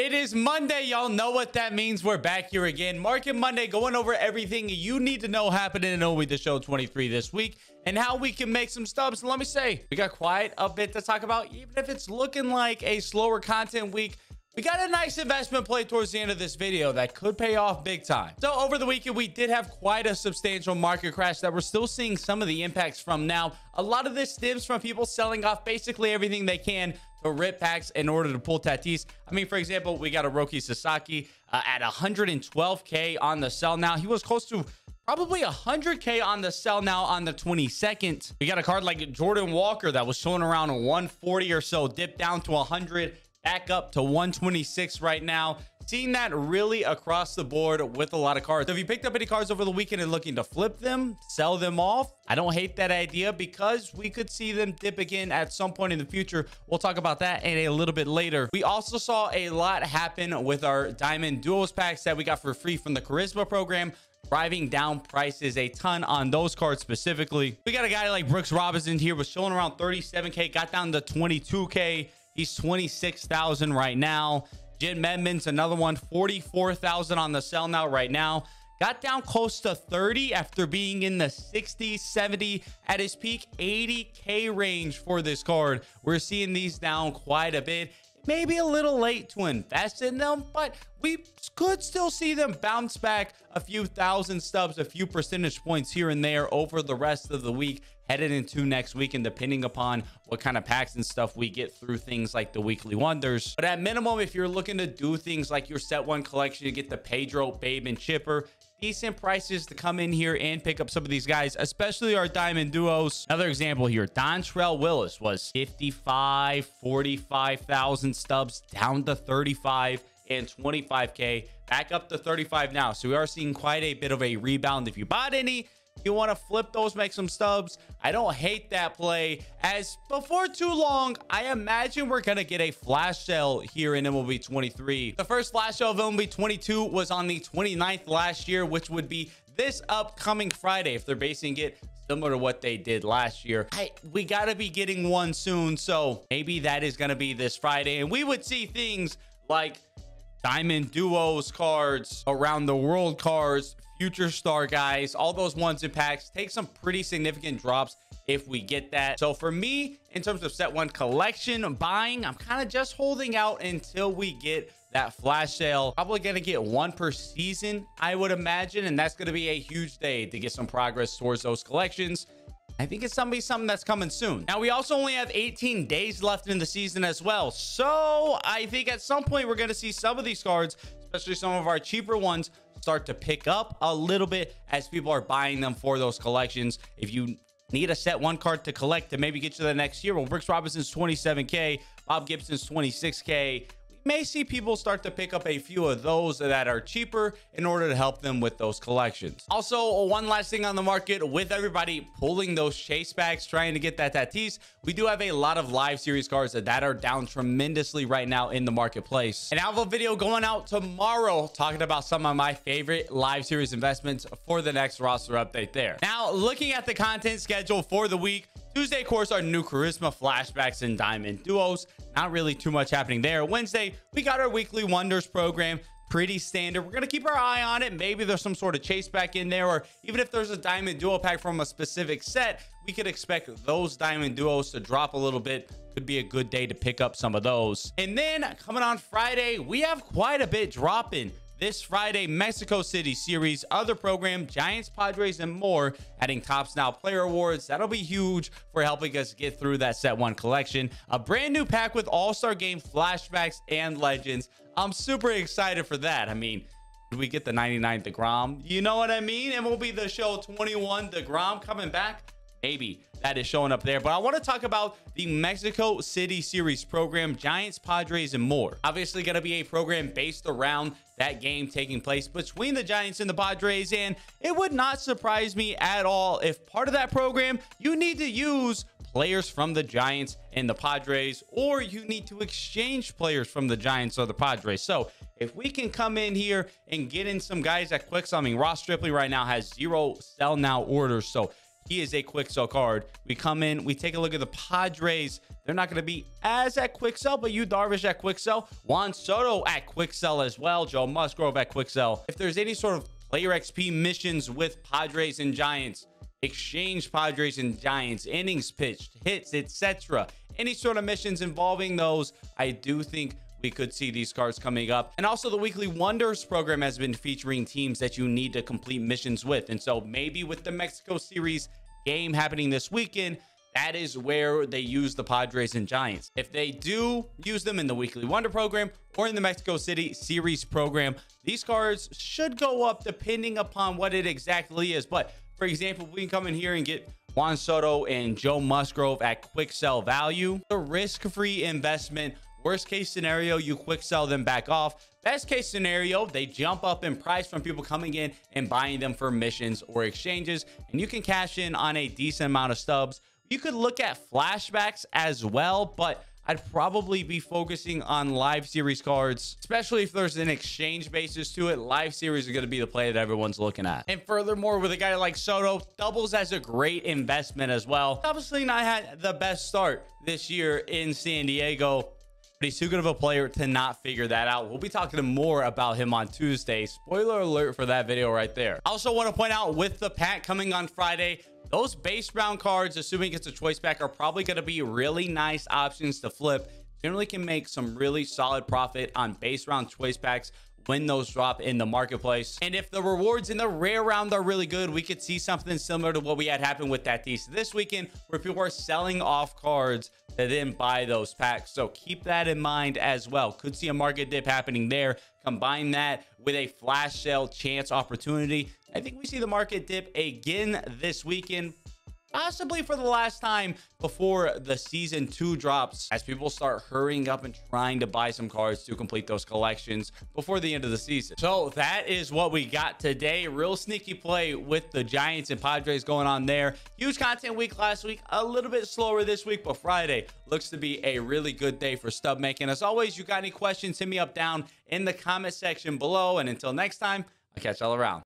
It is Monday. Y'all know what that means. We're back here again. Market Monday, going over everything you need to know happening in MLB the Show 23 this week and how we can make some stubs. And let me say, we got quite a bit to talk about, even if it's looking like a slower content week. We got a nice investment play towards the end of this video that could pay off big time. So over the weekend, we did have quite a substantial market crash that we're still seeing some of the impacts from now. A lot of this stems from people selling off basically everything they can to rip packs in order to pull Tatis. I mean, for example, we got a Roki Sasaki uh, at 112K on the sell now. He was close to probably 100k on the sell now on the 22nd we got a card like jordan walker that was showing around 140 or so dipped down to 100 back up to 126 right now seeing that really across the board with a lot of cards. If you picked up any cards over the weekend and looking to flip them, sell them off, I don't hate that idea because we could see them dip again at some point in the future. We'll talk about that in a little bit later. We also saw a lot happen with our Diamond Duos packs that we got for free from the Charisma program driving down prices a ton on those cards specifically. We got a guy like Brooks Robinson here was showing around 37k, got down to 22k. He's 26,000 right now. Jim Edmonds, another one, 44,000 on the sell now right now. Got down close to 30 after being in the 60, 70 at his peak 80k range for this card. We're seeing these down quite a bit maybe a little late to invest in them, but we could still see them bounce back a few thousand stubs, a few percentage points here and there over the rest of the week headed into next week. And depending upon what kind of packs and stuff we get through things like the weekly wonders. But at minimum if you're looking to do things like your set one collection you get the pedro babe and chipper decent prices to come in here and pick up some of these guys, especially our diamond duos. Another example here, Dontrelle Willis was 55, 45,000 stubs down to 35 and 25k back up to 35 now so we are seeing quite a bit of a rebound if you bought any you want to flip those, make some stubs. I don't hate that play as before too long, I imagine we're going to get a flash sale here in MLB 23. The first flash sale of MLB 22 was on the 29th last year, which would be this upcoming Friday if they're basing it similar to what they did last year. I, we got to be getting one soon. So maybe that is going to be this Friday and we would see things like diamond duos cards around the world cards future star guys, all those ones in packs take some pretty significant drops if we get that. So for me, in terms of set one collection buying, I'm kind of just holding out until we get that flash sale. Probably going to get one per season, I would imagine. And that's going to be a huge day to get some progress towards those collections. I think it's something something that's coming soon. Now, we also only have 18 days left in the season as well. So I think at some point we're going to see some of these cards, especially some of our cheaper ones, start to pick up a little bit as people are buying them for those collections. If you need a set one card to collect to maybe get you the next year, well, Brooks Robinson's 27K, Bob Gibson's 26K, may see people start to pick up a few of those that are cheaper in order to help them with those collections. Also, one last thing on the market with everybody pulling those chase packs, trying to get that Tatis, we do have a lot of live series cards that are down tremendously right now in the marketplace. And I have a video going out tomorrow talking about some of my favorite live series investments for the next roster update there. Now, looking at the content schedule for the week, Tuesday, of course, our new Charisma flashbacks and Diamond Duos. Not really too much happening there. Wednesday, we got our Weekly Wonders program. Pretty standard. We're going to keep our eye on it. Maybe there's some sort of chase back in there, or even if there's a Diamond Duo pack from a specific set, we could expect those Diamond Duos to drop a little bit. Could be a good day to pick up some of those. And then coming on Friday, we have quite a bit dropping this Friday, Mexico City Series, other program, Giants, Padres, and more, adding Topps Now Player Awards. That'll be huge for helping us get through that set one collection. A brand new pack with All-Star Game flashbacks and legends. I'm super excited for that. I mean, we get the 99 DeGrom? You know what I mean? And we'll be the show 21 DeGrom coming back maybe that is showing up there. But I want to talk about the Mexico City Series program, Giants, Padres, and more. Obviously, going to be a program based around that game taking place between the Giants and the Padres. And it would not surprise me at all if part of that program you need to use players from the Giants and the Padres, or you need to exchange players from the Giants or the Padres. So if we can come in here and get in some guys at quick, I mean, Ross Stripling right now has zero sell now orders. So he is a quick sell card. We come in, we take a look at the Padres. They're not going to be as at quick sell, but Yu Darvish at quick sell, Juan Soto at quick sell as well, Joe Musgrove at quick sell. If there's any sort of player XP missions with Padres and Giants, exchange Padres and Giants, innings pitched, hits, etc. Any sort of missions involving those, I do think we could see these cards coming up. And also the Weekly Wonders program has been featuring teams that you need to complete missions with. And so maybe with the Mexico Series game happening this weekend, that is where they use the Padres and Giants. If they do use them in the Weekly Wonder program or in the Mexico City Series program, these cards should go up depending upon what it exactly is. But for example, we can come in here and get Juan Soto and Joe Musgrove at quick sell value. The risk-free investment Worst case scenario, you quick sell them back off. Best case scenario, they jump up in price from people coming in and buying them for missions or exchanges, and you can cash in on a decent amount of stubs. You could look at flashbacks as well, but I'd probably be focusing on live series cards, especially if there's an exchange basis to it. Live series are going to be the play that everyone's looking at. And furthermore, with a guy like Soto, doubles as a great investment as well. Obviously not had the best start this year in San Diego but he's too good of a player to not figure that out. We'll be talking more about him on Tuesday. Spoiler alert for that video right there. I also want to point out with the pack coming on Friday, those base round cards, assuming it's a choice pack, are probably going to be really nice options to flip. Generally can make some really solid profit on base round choice packs when those drop in the marketplace. And if the rewards in the rare round are really good, we could see something similar to what we had happen with that Tatis this weekend, where people are selling off cards to then buy those packs. So keep that in mind as well. Could see a market dip happening there. Combine that with a flash sale chance opportunity. I think we see the market dip again this weekend possibly for the last time before the season two drops as people start hurrying up and trying to buy some cards to complete those collections before the end of the season. So that is what we got today. Real sneaky play with the Giants and Padres going on there. Huge content week last week, a little bit slower this week, but Friday looks to be a really good day for stub making. As always, you got any questions, hit me up down in the comment section below. And until next time, I'll catch y'all around.